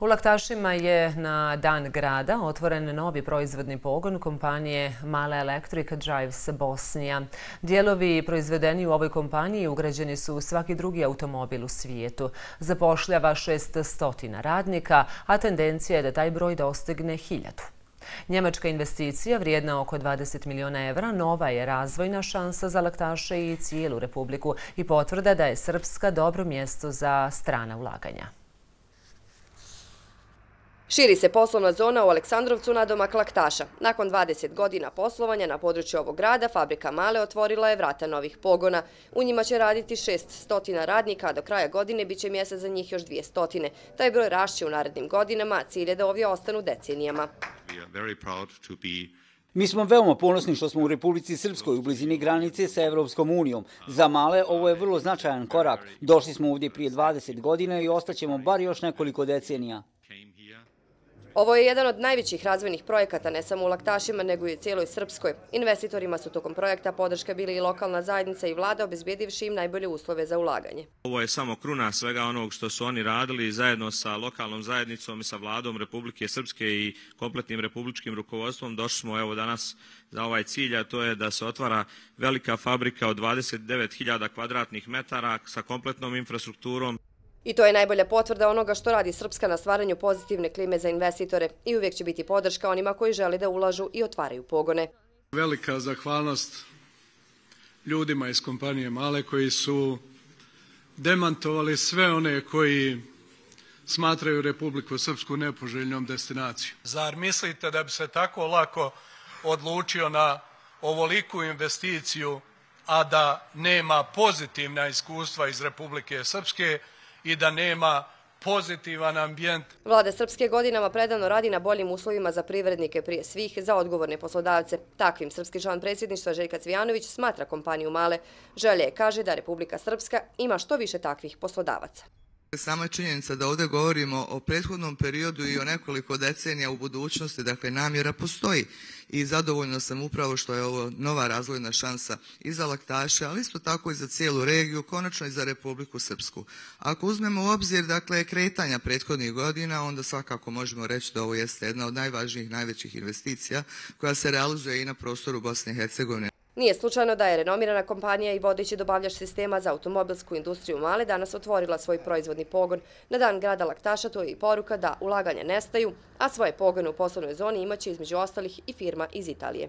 U Laktašima je na dan grada otvoren novi proizvodni pogon kompanije Mala Electric Drives Bosnija. Dijelovi proizvedeni u ovoj kompaniji ugrađeni su u svaki drugi automobil u svijetu. Zapošljava 600 radnika, a tendencija je da taj broj dostigne 1000. Njemačka investicija vrijedna oko 20 miliona evra nova je razvojna šansa za Laktaše i cijelu republiku i potvrda da je Srpska dobro mjesto za strana ulaganja. Širi se poslovna zona u Aleksandrovcu na domak Laktaša. Nakon 20 godina poslovanja na području ovog grada, fabrika Male otvorila je vrata novih pogona. U njima će raditi 600 radnika, a do kraja godine bit će mjesta za njih još 200. Taj broj rašće u narednim godinama, cilj je da ovdje ostanu decenijama. Mi smo veoma ponosni što smo u Republici Srpskoj u blizini granice sa Evropskom unijom. Za male ovo je vrlo značajan korak. Došli smo ovdje prije 20 godina i ostaćemo bar još nekoliko decenija. Ovo je jedan od najvećih razvojnih projekata ne samo u Laktašima, nego i u cijeloj Srpskoj. Investitorima su tokom projekta podrška bili i lokalna zajednica i vlada, obezbjedivši im najbolje uslove za ulaganje. Ovo je samo kruna svega onog što su oni radili zajedno sa lokalnom zajednicom i sa vladom Republike Srpske i kompletnim republičkim rukovodstvom. Došli smo evo danas za ovaj cilj, a to je da se otvara velika fabrika od 29.000 kvadratnih metara sa kompletnom infrastrukturom. I to je najbolja potvrda onoga što radi Srpska na stvaranju pozitivne klime za investitore i uvijek će biti podrška onima koji žele da ulažu i otvaraju pogone. Velika zahvalnost ljudima iz kompanije Male koji su demantovali sve one koji smatraju Republiku Srpsku nepoželjnom destinacijom. Zar mislite da bi se tako lako odlučio na ovoliku investiciju, a da nema pozitivna iskustva iz Republike Srpske, i da nema pozitivan ambijent. Vlada Srpske godinama predano radi na boljim uslovima za privrednike prije svih za odgovorne poslodavce. Takvim srpski član predsjedništva Željka Cvijanović smatra kompaniju Male. Želje kaže da Republika Srpska ima što više takvih poslodavaca. Sama činjenica da ovdje govorimo o prethodnom periodu i o nekoliko decenija u budućnosti, dakle namjera postoji i zadovoljno sam upravo što je ovo nova razvojna šansa i za laktaše, ali isto tako i za cijelu regiju, konačno i za Republiku Srpsku. Ako uzmemo u obzir dakle, kretanja prethodnih godina, onda svakako možemo reći da ovo jeste jedna od najvažnijih, najvećih investicija koja se realizuje i na prostoru Bosne i Hercegovine. Nije slučajno da je renomirana kompanija i vodeći dobavljač sistema za automobilsku industriju Male danas otvorila svoj proizvodni pogon. Na dan grada Laktaša to je i poruka da ulaganja nestaju, a svoje pogone u poslovnoj zoni imaće između ostalih i firma iz Italije.